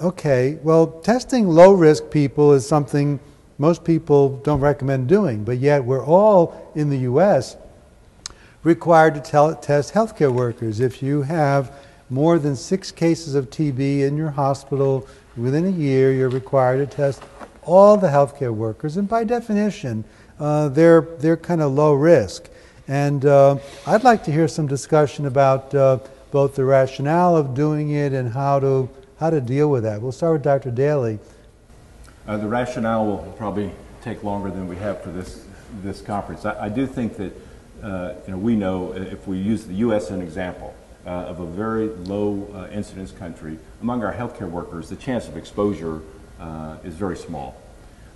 Okay, well, testing low risk people is something most people don't recommend doing, but yet we're all in the US required to tell, test healthcare workers. If you have more than six cases of TB in your hospital within a year, you're required to test all the healthcare workers, and by definition, uh, they're, they're kind of low risk. And uh, I'd like to hear some discussion about uh, both the rationale of doing it and how to, how to deal with that. We'll start with Dr. Daley. Uh, the rationale will probably take longer than we have for this, this conference. I, I do think that uh, you know, we know if we use the U.S. as an example uh, of a very low uh, incidence country, among our healthcare workers, the chance of exposure uh, is very small.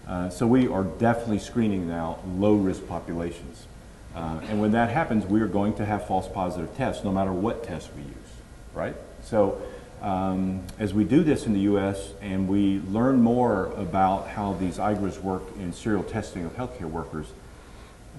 Uh, so we are definitely screening now low risk populations. Uh, and when that happens, we are going to have false positive tests, no matter what test we use, right? So um, as we do this in the U.S. and we learn more about how these IGRAs work in serial testing of healthcare workers,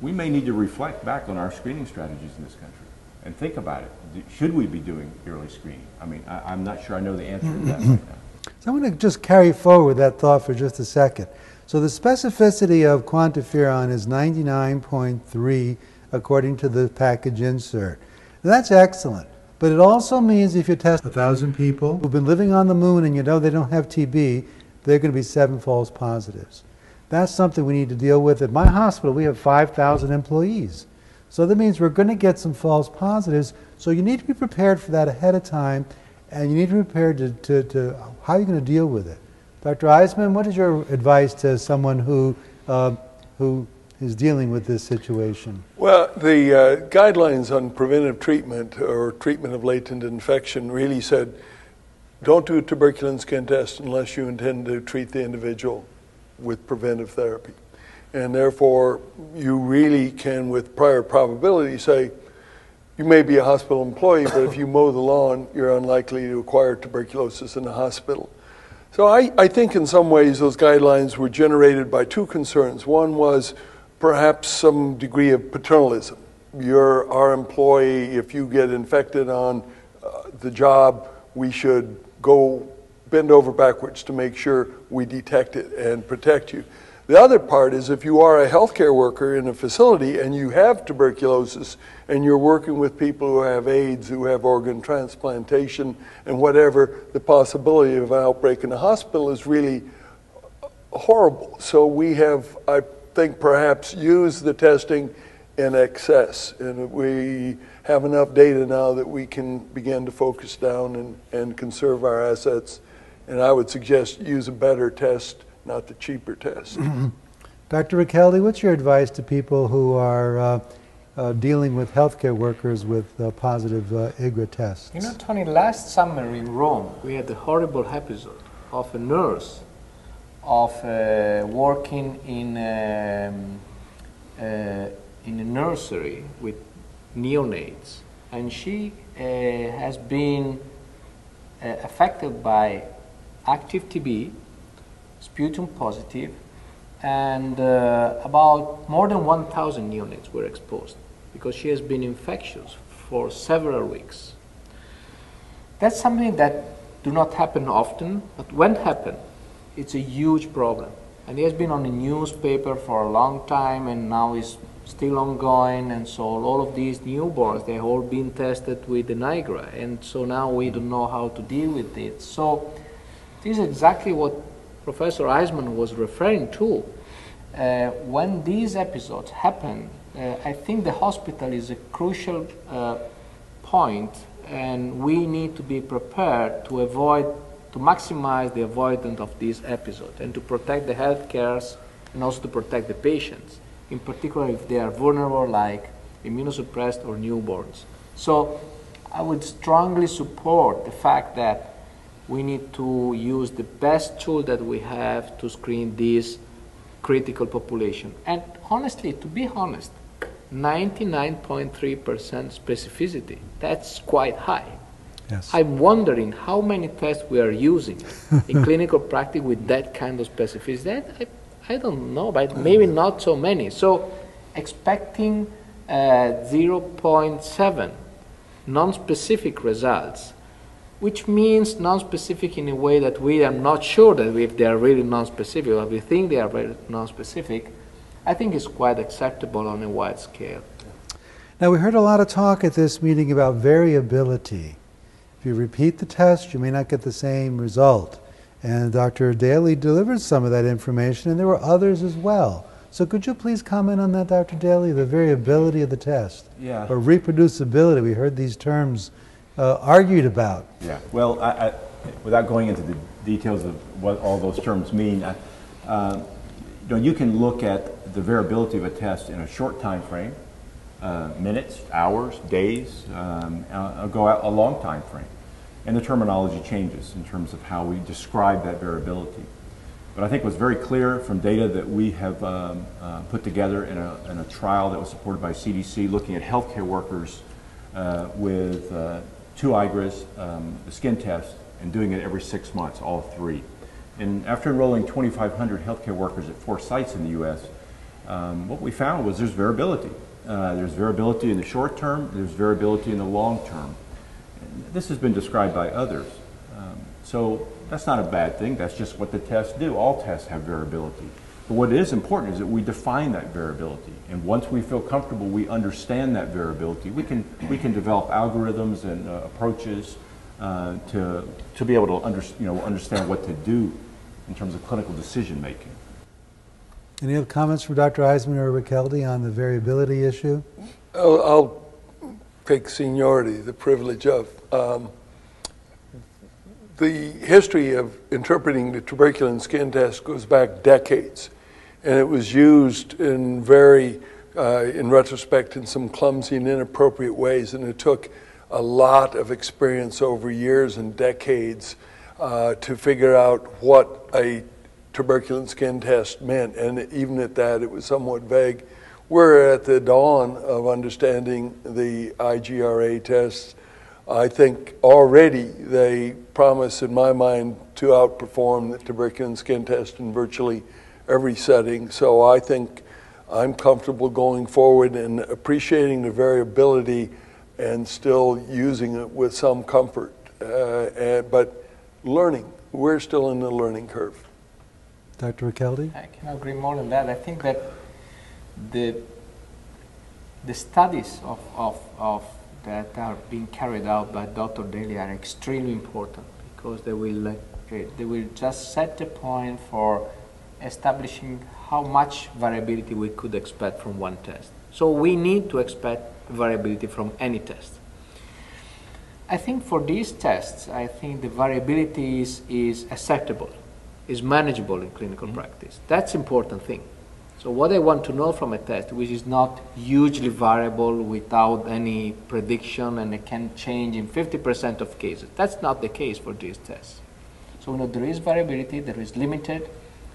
we may need to reflect back on our screening strategies in this country and think about it. Should we be doing early screening? I mean, I, am not sure I know the answer to that right now. So I'm going to just carry forward that thought for just a second. So the specificity of quantiferon is 99.3 according to the package insert. That's excellent. But it also means if you test 1,000 people who've been living on the moon and you know they don't have TB, they're going to be seven false positives. That's something we need to deal with. At my hospital, we have 5,000 employees. So that means we're going to get some false positives. So you need to be prepared for that ahead of time, and you need to be prepared to, to, to how are you going to deal with it. Dr. Iseman, what is your advice to someone who, uh, who is dealing with this situation? Well, the uh, guidelines on preventive treatment or treatment of latent infection really said don't do a tuberculin skin test unless you intend to treat the individual with preventive therapy. And therefore, you really can, with prior probability, say you may be a hospital employee, but if you mow the lawn, you're unlikely to acquire tuberculosis in the hospital. So I, I think in some ways those guidelines were generated by two concerns. One was perhaps some degree of paternalism. You're our employee, if you get infected on uh, the job, we should go bend over backwards to make sure we detect it and protect you. The other part is if you are a healthcare worker in a facility and you have tuberculosis and you're working with people who have AIDS, who have organ transplantation, and whatever, the possibility of an outbreak in the hospital is really horrible. So we have, I think, perhaps use the testing in excess. And we have enough data now that we can begin to focus down and, and conserve our assets and I would suggest use a better test, not the cheaper test. Dr. Richeldi, what's your advice to people who are uh, uh, dealing with healthcare workers with uh, positive uh, IGRA tests? You know, Tony, last summer in Rome, we had a horrible episode of a nurse of uh, working in, um, uh, in a nursery with neonates. And she has been affected by active TB, sputum positive, and uh, about more than 1,000 neonates were exposed because she has been infectious for several weeks. That's something that do not happen often, but when happen, it's a huge problem. And it has been on the newspaper for a long time and now is still ongoing. And so all of these newborns, they've all been tested with the Nigra. And so now we don't know how to deal with it. So this is exactly what Professor Iseman was referring to. Uh, when these episodes happen, uh, I think the hospital is a crucial uh, point and we need to be prepared to avoid, to maximize the avoidance of these episodes and to protect the health cares and also to protect the patients, in particular if they are vulnerable like immunosuppressed or newborns. So I would strongly support the fact that we need to use the best tool that we have to screen this critical population. And honestly, to be honest, 99.3% specificity, that's quite high. Yes. I'm wondering how many tests we are using in clinical practice with that kind of specificity. That I, I don't know, but maybe not so many. So expecting uh, 0.7 non-specific results which means non-specific in a way that we are not sure that if they are really non-specific or we think they are very non-specific, I think is quite acceptable on a wide scale. Now, we heard a lot of talk at this meeting about variability. If you repeat the test, you may not get the same result. And Dr. Daley delivered some of that information, and there were others as well. So, could you please comment on that, Dr. Daley, the variability of the test? Yeah. Or reproducibility. We heard these terms uh, argued about. Yeah, well, I, I, without going into the details of what all those terms mean, uh, you know, you can look at the variability of a test in a short time frame, uh, minutes, hours, days, um, uh, go out a long time frame, and the terminology changes in terms of how we describe that variability. But I think what's very clear from data that we have um, uh, put together in a, in a trial that was supported by CDC looking at healthcare workers uh, with uh, two IGRAs, um, skin test, and doing it every six months, all three. And after enrolling 2,500 healthcare workers at four sites in the U.S., um, what we found was there's variability. Uh, there's variability in the short term, there's variability in the long term. This has been described by others. Um, so that's not a bad thing, that's just what the tests do. All tests have variability. But what is important is that we define that variability. And once we feel comfortable, we understand that variability, we can, we can develop algorithms and uh, approaches uh, to, to be able to under, you know, understand what to do in terms of clinical decision making. Any other comments from Dr. Iseman or Richeldi on the variability issue? I'll, I'll take seniority, the privilege of. Um, the history of interpreting the tuberculin skin test goes back decades, and it was used in very, uh, in retrospect, in some clumsy and inappropriate ways, and it took a lot of experience over years and decades uh, to figure out what a tuberculin skin test meant, and even at that, it was somewhat vague. We're at the dawn of understanding the IGRA tests. I think already they promise, in my mind, to outperform the tuberculin skin test in virtually every setting. So I think I'm comfortable going forward and appreciating the variability and still using it with some comfort. Uh, and, but learning, we're still in the learning curve. Dr. Richeldi? I can agree more than that. I think that the the studies of, of, of that are being carried out by Dr. Daley are extremely important because they will uh, they will just set the point for establishing how much variability we could expect from one test. So we need to expect variability from any test. I think for these tests, I think the variability is, is acceptable is manageable in clinical mm -hmm. practice. That's important thing. So what I want to know from a test, which is not hugely variable without any prediction and it can change in 50% of cases. That's not the case for these tests. So we know there is variability, there is limited,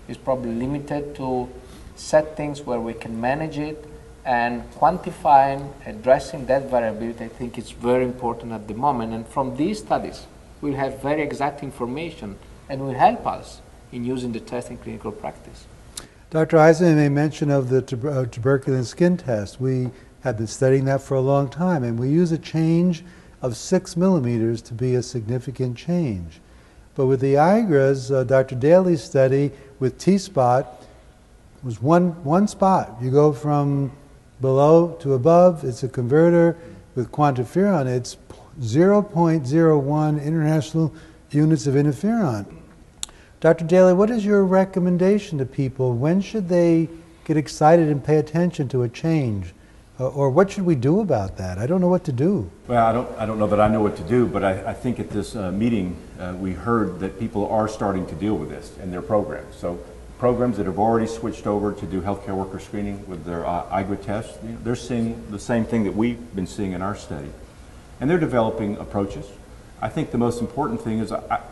it's probably limited to settings where we can manage it and quantifying, addressing that variability, I think is very important at the moment. And from these studies, we'll have very exact information and will help us in using the test in clinical practice. Dr. Iseman made mention of the uh, tuberculin skin test. We have been studying that for a long time, and we use a change of six millimeters to be a significant change. But with the IGRAs, uh, Dr. Daley's study with T-spot was one, one spot. You go from below to above, it's a converter. With quantiferon, it's 0.01 international units of interferon. Dr. Daley, what is your recommendation to people? When should they get excited and pay attention to a change? Uh, or what should we do about that? I don't know what to do. Well, I don't, I don't know that I know what to do, but I, I think at this uh, meeting uh, we heard that people are starting to deal with this in their programs. So programs that have already switched over to do healthcare worker screening with their uh, IGRA tests, you know, they're seeing the same thing that we've been seeing in our study. And they're developing approaches. I think the most important thing is I,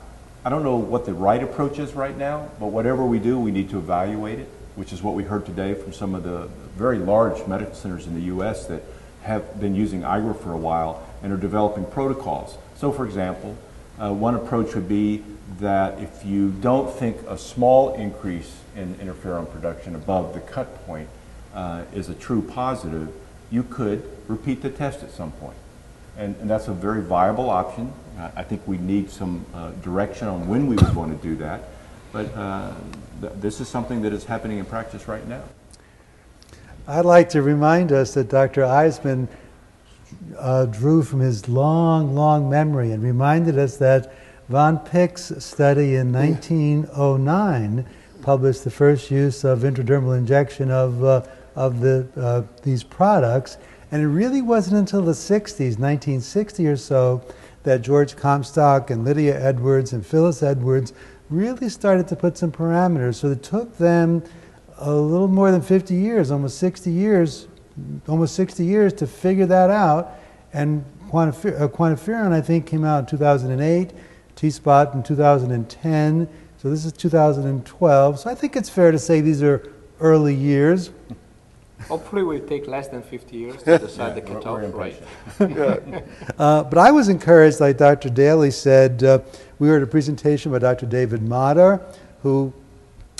I don't know what the right approach is right now, but whatever we do, we need to evaluate it, which is what we heard today from some of the very large medical centers in the U.S. that have been using IGRA for a while and are developing protocols. So, for example, uh, one approach would be that if you don't think a small increase in interferon production above the cut point uh, is a true positive, you could repeat the test at some point. And, and that's a very viable option. I, I think we need some uh, direction on when we would want to do that. But uh, th- this is something that is happening in practice right now. I'd like to remind us that Dr. Iseman uh, drew from his long, long memory and reminded us that von Pirquet's study in 1909 published the first use of intradermal injection of, uh, of the, uh, these products. And it really wasn't until the 60s, 1960 or so, that George Comstock and Lydia Edwards and Phyllis Edwards really started to put some parameters. So it took them a little more than 50 years, almost 60 years, almost 60 years to figure that out. And quantifer- uh, quantiferon, I think, came out in 2008, T-spot in 2010. So this is 2012. So I think it's fair to say these are early years. Hopefully, we'll take less than 50 years to decide the We're- cutoff rate. impatient. Uh, but I was encouraged, like Dr. Daley said, uh, we heard a presentation by Dr. David Motter, who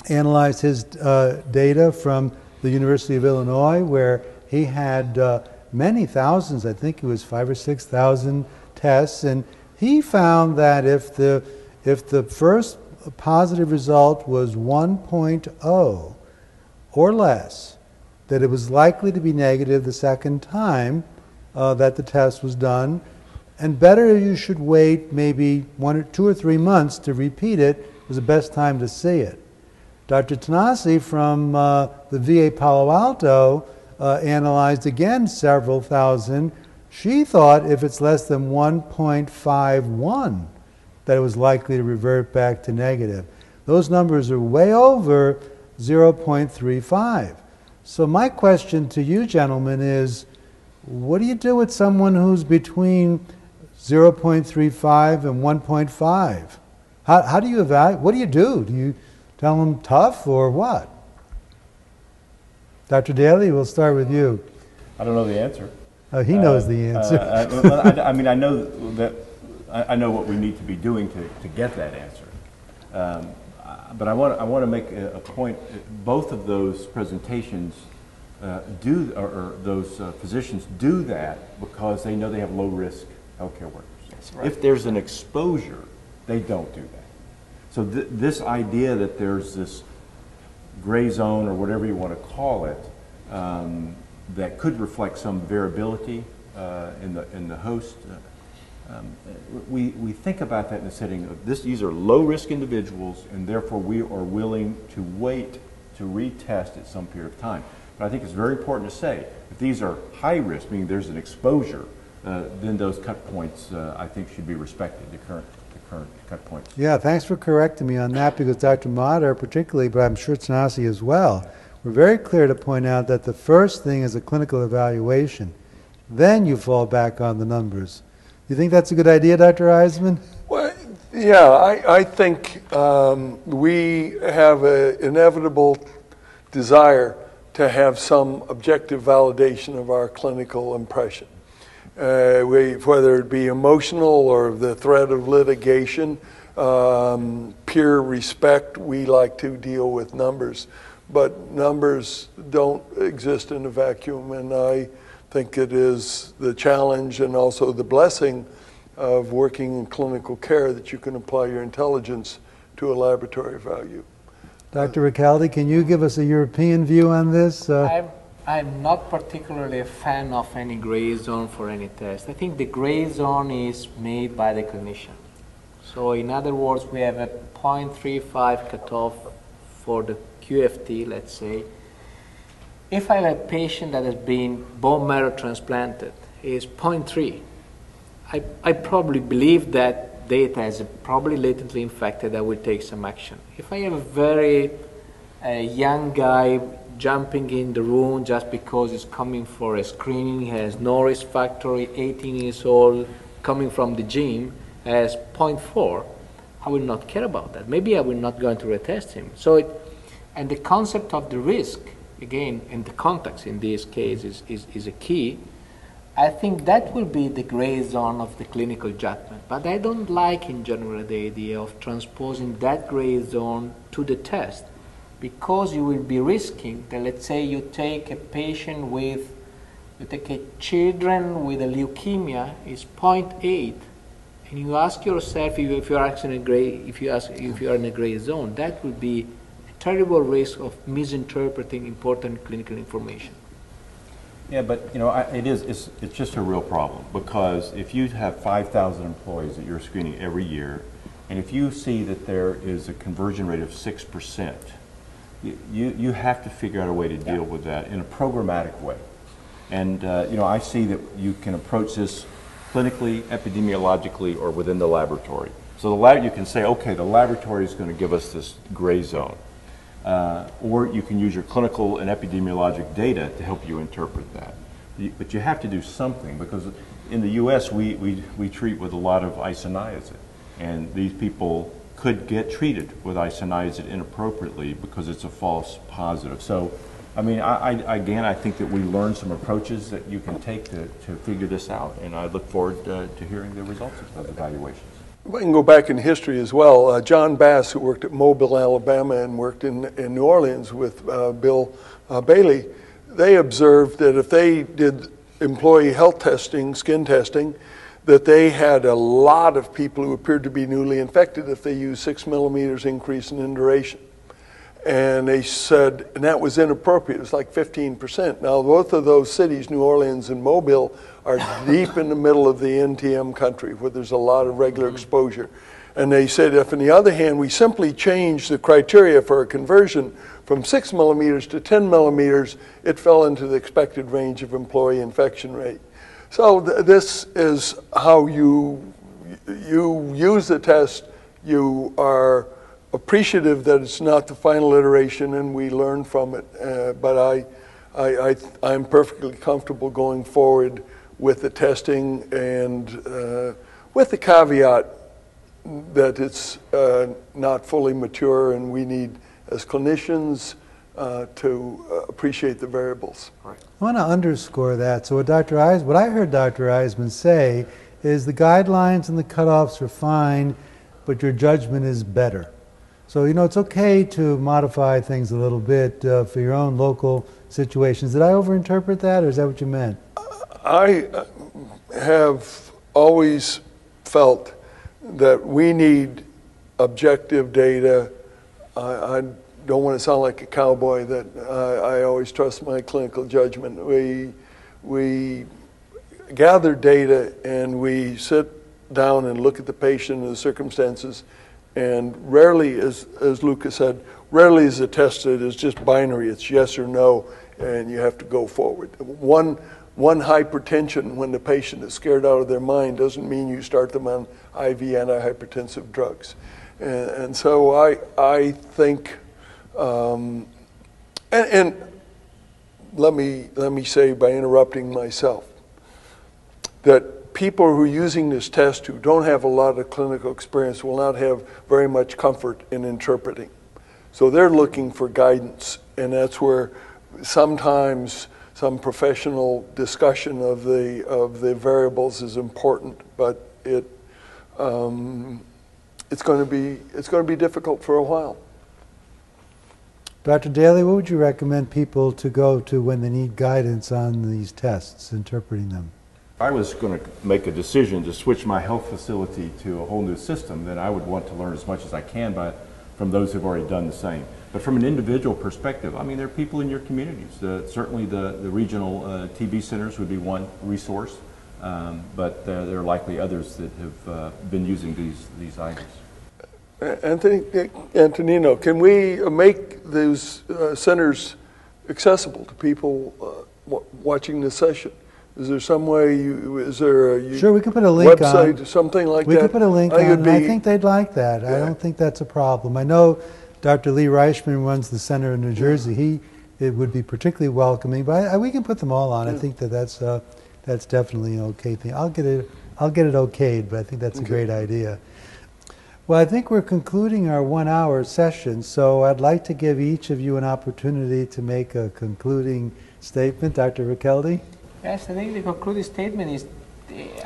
analyzed his uh, data from the University of Illinois, where he had uh, many thousands, I think it was five or six thousand tests, and he found that if the if the first positive result was 1.0 or less, that it was likely to be negative the second time uh, that the test was done, and better you should wait maybe one or two or three months to repeat it was the best time to see it. Dr. Tanasi from uh, the VA Palo Alto uh, analyzed again several thousand. She thought if it's less than 1.51, that it was likely to revert back to negative. Those numbers are way over 0.35. So, my question to you, gentlemen, is what do you do with someone who's between 0.35 and 1.5? How, how do you evaluate? What do you do? Do you tell them tough or what? Dr. Daley, we'll start with you. I don't know the answer. Uh, he knows the answer. Uh, I, I, mean, I know that I, know what we need to be doing to, to get that answer. Um, uh, but I want I want to make a, a point. Both of those presentations uh, do, or, or those uh, physicians do that because they know they have low risk healthcare workers. right. If there's an exposure, they don't do that. So th- this idea that there's this gray zone or whatever you want to call it um, that could reflect some variability uh, in the in the host. Um, we, we think about that in the setting of this. These are low risk individuals, and therefore we are willing to wait to retest at some period of time. But I think it's very important to say if these are high risk, meaning there's an exposure, uh, then those cut points uh, I think should be respected. The current the current cut points. Yeah, thanks for correcting me on that because Dr. Mater, particularly, but I'm sure Tanasi as well, were very clear to point out that the first thing is a clinical evaluation. Then you fall back on the numbers. You think that's a good idea, Dr. Iseman? Well, yeah, I, I think um, we have an inevitable desire to have some objective validation of our clinical impression. Uh, we, whether it be emotional or the threat of litigation, um, pure respect, we like to deal with numbers. But numbers don't exist in a vacuum, and I think it is the challenge and also the blessing of working in clinical care that you can apply your intelligence to a laboratory value. Dr. Richeldi, can you give us a European view on this? Uh, I'm, I'm not particularly a fan of any gray zone for any test. I think the gray zone is made by the clinician. So, in other words, we have a 0.35 cutoff for the QFT, let's say. If I have a patient that has been bone marrow transplanted, is 0.3. I, I probably believe that data is probably latently infected. I will take some action. If I have a very uh, young guy jumping in the room just because he's coming for a screening, he has no risk factor, 18 years old, coming from the gym, has 0.4, I will not care about that. Maybe I will not going to retest him. So, it, and the concept of the risk, again, and the context in this case is, is, is a key. I think that will be the gray zone of the clinical judgment. But I don't like, in general, the idea of transposing that gray zone to the test because you will be risking that, let's say, you take a patient with You take a children with a leukemia is 0.8, and you ask yourself if, if you are in a gray, if you ask if you are in a gray zone, that would be terrible risk of misinterpreting important clinical information. Yeah, but you know, I, it is, it's, it's just a real problem because if you have 5,000 employees that you're screening every year, and if you see that there is a conversion rate of 6%, you, you, you have to figure out a way to deal with that in a programmatic way. And, uh, you know, I see that you can approach this clinically, epidemiologically, or within the laboratory. So the lab, you can say, okay, the laboratory is going to give us this gray zone. Uh, or you can use your clinical and epidemiologic data to help you interpret that. But you have to do something because in the U.S. we, we, we treat with a lot of isoniazid. And these people could get treated with isoniazid inappropriately because it's a false positive. So, I mean, I, I, again, I think that we learned some approaches that you can take to, to figure this out. And I look forward uh, to hearing the results of those evaluations. We can go back in history as well. Uh, John Bass, who worked at Mobile, Alabama, and worked in, in New Orleans with uh, Bill uh, Bailey, they observed that if they did employee health testing, skin testing, that they had a lot of people who appeared to be newly infected if they used six millimeters increase in induration. And they said, and that was inappropriate. It was like 15%. Now, both of those cities, New Orleans and Mobile, are deep in the middle of the NTM country where there's a lot of regular mm-hmm. exposure. And they said, if on the other hand, we simply change the criteria for a conversion from six millimeters to 10 millimeters, it fell into the expected range of employee infection rate. So th- this is how you, you use the test. You are appreciative that it's not the final iteration and we learn from it. Uh, but I, I, I, I'm perfectly comfortable going forward with the testing and uh, with the caveat that it's uh, not fully mature and we need, as clinicians, uh, to uh, appreciate the variables. I want to underscore that. So what Dr. Eis, what I heard Dr. Iseman say is the guidelines and the cutoffs are fine, but your judgment is better. So you know it's okay to modify things a little bit uh, for your own local situations. Did I overinterpret that, or is that what you meant? I uh, have always felt that we need objective data. I, I don't want to sound like a cowboy that I, I always trust my clinical judgment. We, we gather data and we sit down and look at the patient and the circumstances. And rarely, as, as Lucas said, rarely is it tested as just binary. It's yes or no, and you have to go forward. One, one hypertension when the patient is scared out of their mind doesn't mean you start them on IV antihypertensive drugs. And, and so I, I think, um, and, and let, me, let me say by interrupting myself, that people who are using this test who don't have a lot of clinical experience will not have very much comfort in interpreting. So they're looking for guidance, and that's where sometimes some professional discussion of the of the variables is important, but it um, it's going to be it's going to be difficult for a while. Dr. Daley, what would you recommend people to go to when they need guidance on these tests, interpreting them? I was going to make a decision to switch my health facility to a whole new system, then I would want to learn as much as I can by, from those who've already done the same. But from an individual perspective, I mean, there are people in your communities. Uh, certainly, the, the regional uh, TB centers would be one resource, um, but uh, there are likely others that have uh, been using these, these items. Anthony, Antonino, can we make those uh, centers accessible to people uh, watching this session? Is there some way you, is there a you- Sure, we can put a link website on. something like We that? We could put a link I on, think I think they'd like that. I don't think that's a problem. I know Dr. Lee Reichman runs the center in New Jersey. He, it would be particularly welcoming, but I, we can put them all on. I think that that's, uh, that's definitely an okay thing. I'll get it, I'll get it okayed, but I think that's a great idea. Well, I think we're concluding our one-hour session, so I'd like to give each of you an opportunity to make a concluding statement. Dr. Richeldi? Yes, I think the concluding statement is,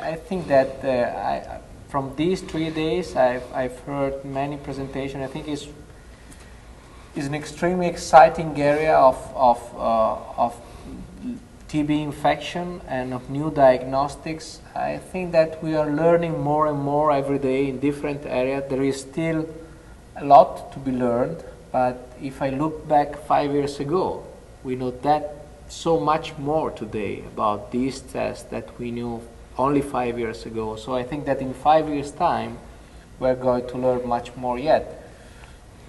I think that uh, I, from these three days, I've, I've heard many presentations. I think it's, it's an extremely exciting area of, of, uh, of TB infection and of new diagnostics, I think that we are learning more and more every day in different areas. There is still a lot to be learned, but if I look back five years ago, we know that so much more today about these tests that we knew only five years ago. So I think that in five years' time, we're going to learn much more yet.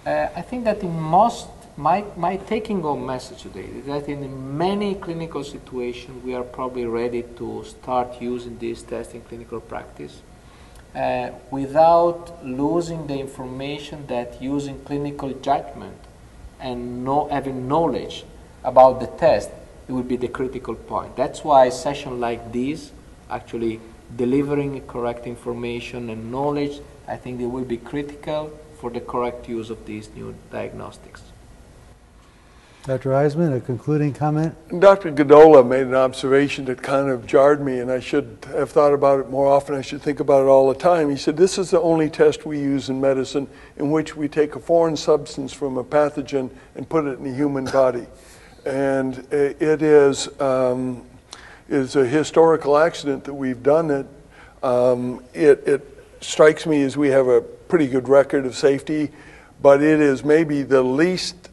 Uh, I think that in most, my, my taking home message today is that in many clinical situations, we are probably ready to start using these tests in clinical practice. Uh, without losing the information that using clinical judgment and know, having knowledge about the test it would be the critical point. That's why a session like this, actually delivering correct information and knowledge, I think they will be critical for the correct use of these new diagnostics. Dr. Iseman, a concluding comment? Dr. Godola made an observation that kind of jarred me, and I should have thought about it more often. I should think about it all the time. He said, This is the only test we use in medicine in which we take a foreign substance from a pathogen and put it in the human body. And it is, um, is a historical accident that we've done it. Um, it. It strikes me as we have a pretty good record of safety, but it is maybe the least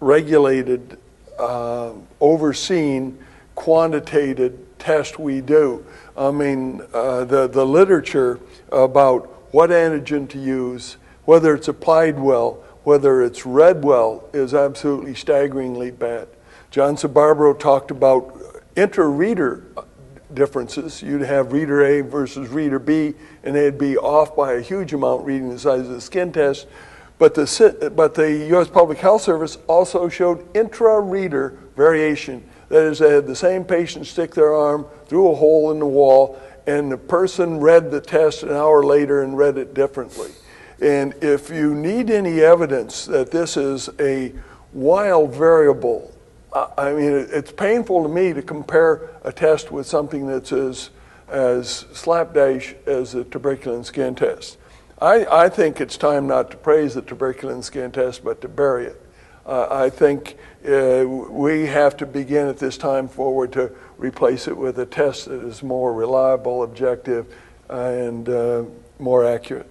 regulated, uh, overseen, quantitated test we do. I mean, uh, the, the literature about what antigen to use, whether it's applied well, whether it's Redwell, is absolutely staggeringly bad. John Sbarbaro talked about inter-reader differences. You'd have reader A versus reader B, and they'd be off by a huge amount reading the size of the skin test. But the, but the U.S. Public Health Service also showed intra-reader variation. That is, they had the same patient stick their arm through a hole in the wall, and the person read the test an hour later and read it differently. And if you need any evidence that this is a wild variable I mean, it's painful to me to compare a test with something that's as, as slapdash as a tuberculin skin test. I, I think it's time not to praise the tuberculin skin test, but to bury it. Uh, I think uh, we have to begin at this time forward to replace it with a test that is more reliable, objective, and uh, more accurate.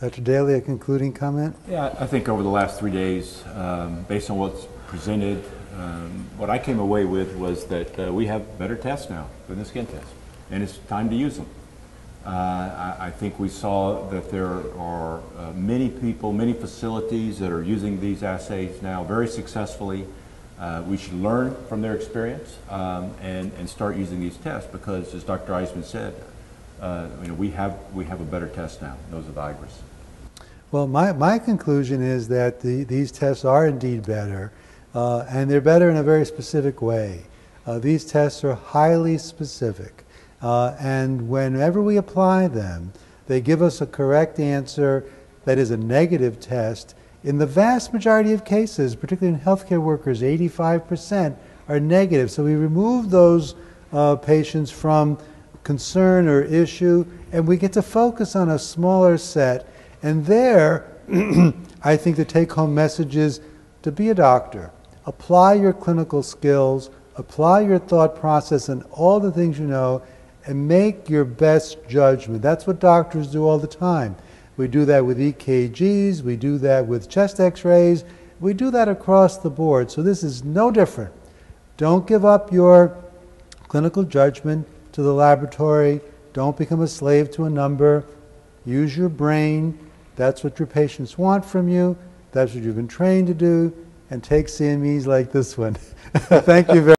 Dr. Daley, a concluding comment? Yeah, I think over the last three days, um, based on what's presented, um, what I came away with was that uh, we have better tests now than the skin test, and it's time to use them. Uh, I, I, think we saw that there are uh, many people, many facilities that are using these assays now very successfully. Uh, we should learn from their experience um, and, and start using these tests because, as Dr. Iseman said, uh, you know, we have, we have a better test now, those are the IGRAs. Well, my, my conclusion is that the, these tests are indeed better. Uh, and they're better in a very specific way. Uh, these tests are highly specific. Uh, and whenever we apply them, they give us a correct answer that is a negative test. In the vast majority of cases, particularly in healthcare workers, 85% are negative. So we remove those uh, patients from concern or issue, and we get to focus on a smaller set. And there, I think the take home message is to be a doctor apply your clinical skills, apply your thought process and all the things you know, and make your best judgment. That's what doctors do all the time. We do that with EKGs, we do that with chest x rays, we do that across the board. So this is no different. Don't give up your clinical judgment to the laboratory. Don't become a slave to a number. Use your brain. That's what your patients want from you. That's what you've been trained to do and take CMEs like this one. Thank you very